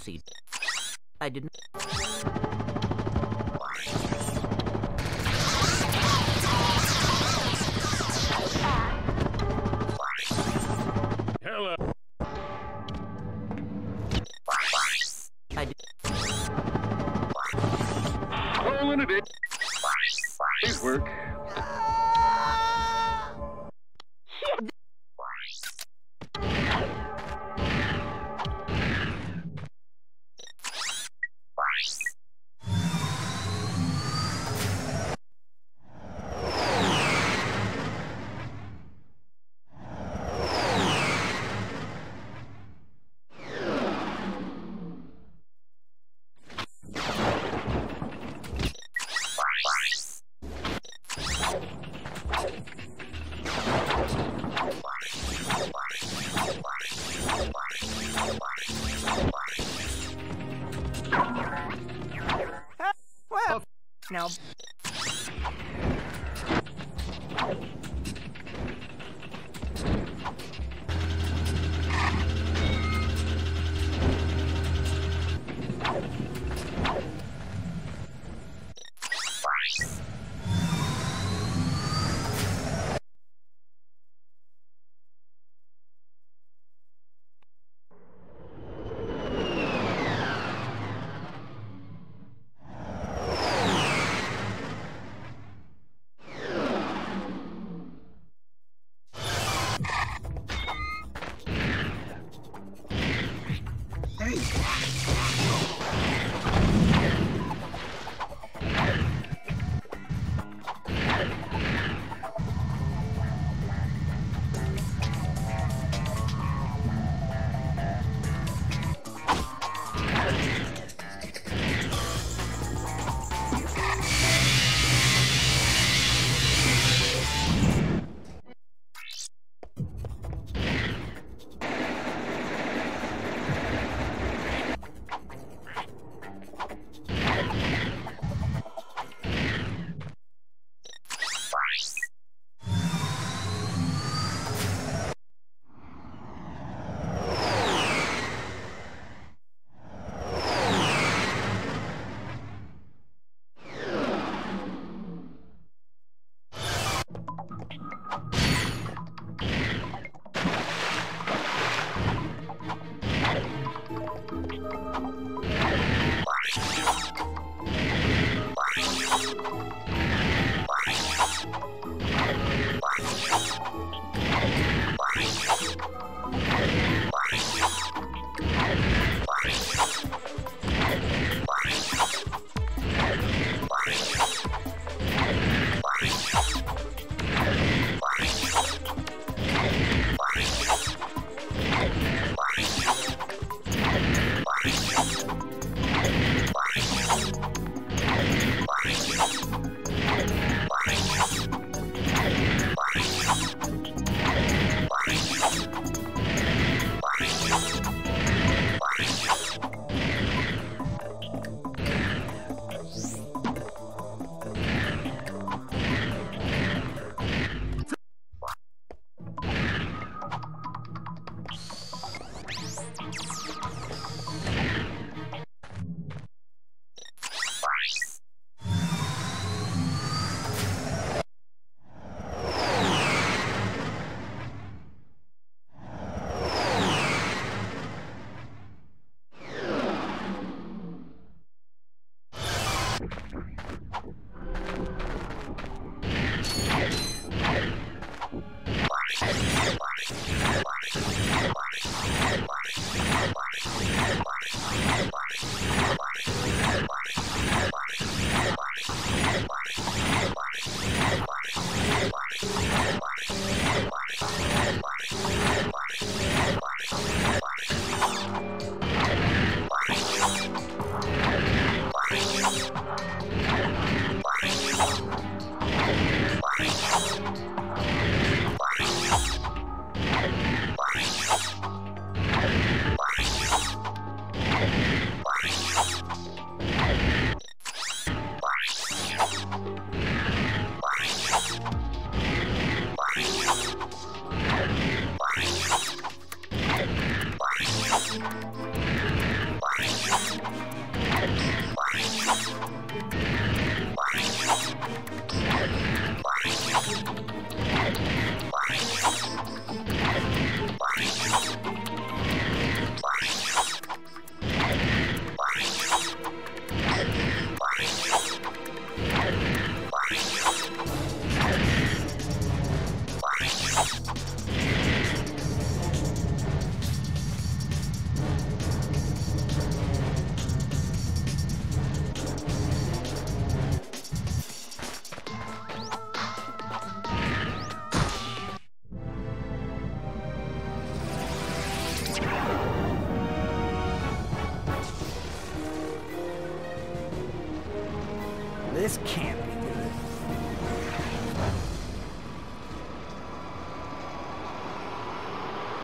I did not see. I did not. Hello. I did. Rolling it in. Please work. Now...